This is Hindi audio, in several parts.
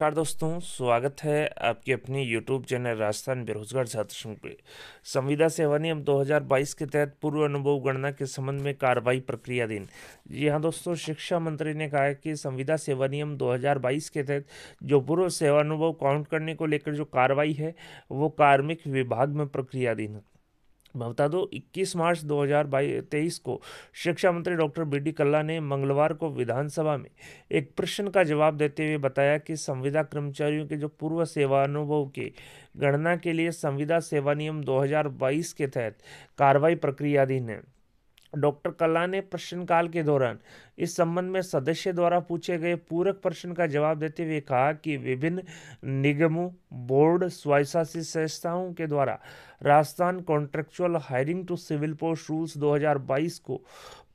नमस्कार दोस्तों, स्वागत है आपके अपने यूट्यूब चैनल राजस्थान बेरोजगार छात्र संघ पे। संविदा सेवा नियम 2022 के तहत पूर्व अनुभव गणना के संबंध में कार्रवाई प्रक्रियाधीन जी हाँ दोस्तों, शिक्षा मंत्री ने कहा है कि संविदा सेवा नियम 2022 के तहत जो पूर्व सेवा अनुभव काउंट करने को लेकर जो कार्रवाई है, वो कार्मिक विभाग में प्रक्रियाधीन है बता दो 21 मार्च 2023 को शिक्षा मंत्री डॉक्टर बी डी कल्ला ने मंगलवार को विधानसभा में एक प्रश्न का जवाब देते हुए बताया कि संविदा कर्मचारियों के जो पूर्व सेवानुभव के गणना के लिए संविदा सेवा नियम 2022 के तहत कार्रवाई प्रक्रियाधीन है। डॉक्टर कला ने प्रश्नकाल के दौरान इस संबंध में सदस्य द्वारा पूछे गए पूरक प्रश्न का जवाब देते हुए कहा कि विभिन्न निगमों, बोर्ड स्वयंशासित संस्थाओं के द्वारा Rajasthan contractual hiring to civil post rules 2022 को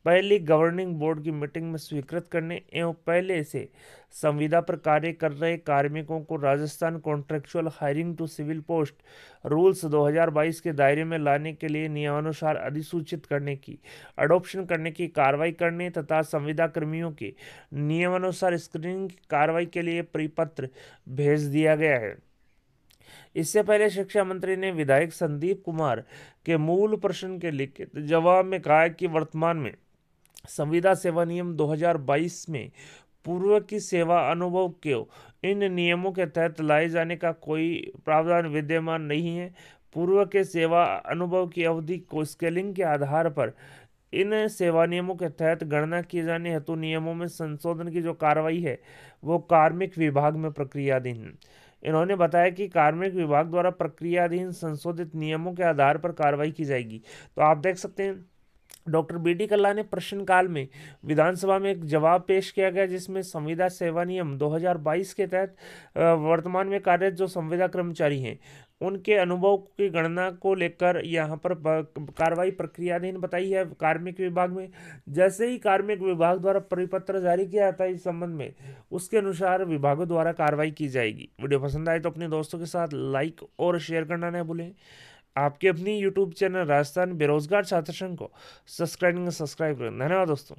पहली गवर्निंग बोर्ड की मीटिंग में स्वीकृत करने एवं पहले से संविदा पर कार्य कर रहे कार्मिकों को Rajasthan contractual hiring to civil post rules 2022 के दायरे में लाने के लिए नियमानुसार अधिसूचित करने की अडोप्शन करने की कार्रवाई करने तथा संविदा कर्मियों के नियमानुसार स्क्रीनिंग कार्रवाई के लिए परिपत्र भेज दिया गया है। इससे पहले शिक्षा मंत्री ने विधायक संदीप कुमार के मूल प्रश्न के लिखित जवाब में कहा कि वर्तमान में संविदा सेवा नियम 2022 में पूर्व की सेवा अनुभव के इन नियमों के तहत लाए जाने का कोई प्रावधान विद्यमान नहीं है। पूर्व के सेवा अनुभव की अवधि को स्केलिंग के आधार पर इन सेवा नियमों के तहत गणना किए जाने हेतु नियमों में संशोधन की जो कार्रवाई है, वो कार्मिक विभाग में प्रक्रियाधीन इन्होंने बताया कि कार्मिक विभाग द्वारा प्रक्रियाधीन संशोधित नियमों के आधार पर कार्रवाई की जाएगी। तो आप देख सकते हैं डॉक्टर बी डी कल्ला ने प्रश्नकाल में विधानसभा में एक जवाब पेश किया गया, जिसमें संविदा सेवा नियम 2022 के तहत वर्तमान में कार्यरत जो संविदा कर्मचारी हैं, उनके अनुभव की गणना को लेकर यहाँ पर कार्रवाई प्रक्रियाधीन बताई है कार्मिक विभाग में। जैसे ही कार्मिक विभाग द्वारा परिपत्र जारी किया जाता है इस संबंध में, उसके अनुसार विभागों द्वारा कार्रवाई की जाएगी। वीडियो पसंद आए तो अपने दोस्तों के साथ लाइक और शेयर करना न भूलें। आपके अपनी यूट्यूब चैनल राजस्थान बेरोजगार छात्र संघ को सब्सक्राइब सब्सक्राइब करें धन्यवाद दोस्तों।